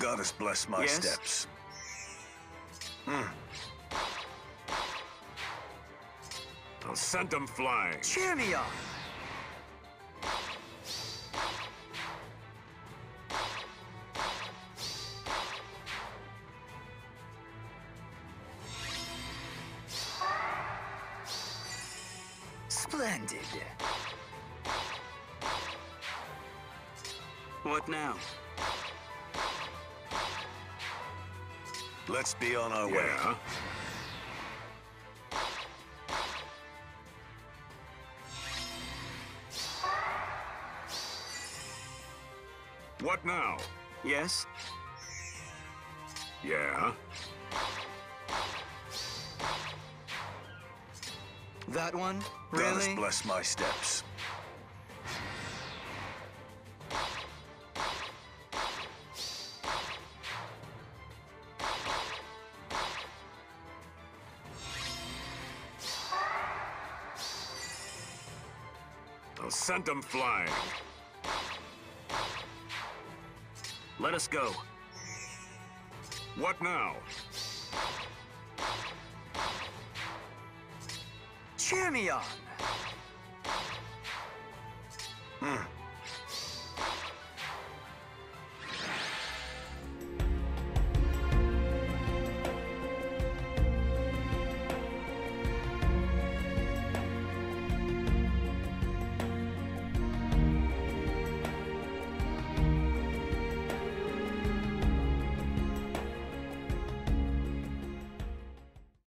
Goddess bless my Yes? steps. Hmm. I'll send them flying. Cheer me on. Splendid. What now? Let's be on our way. Yeah. What now? Yes? Yeah. That one? Goddess Really? bless my steps. I'll send them flying. Let us go. What now? Cheer me on. Hmm.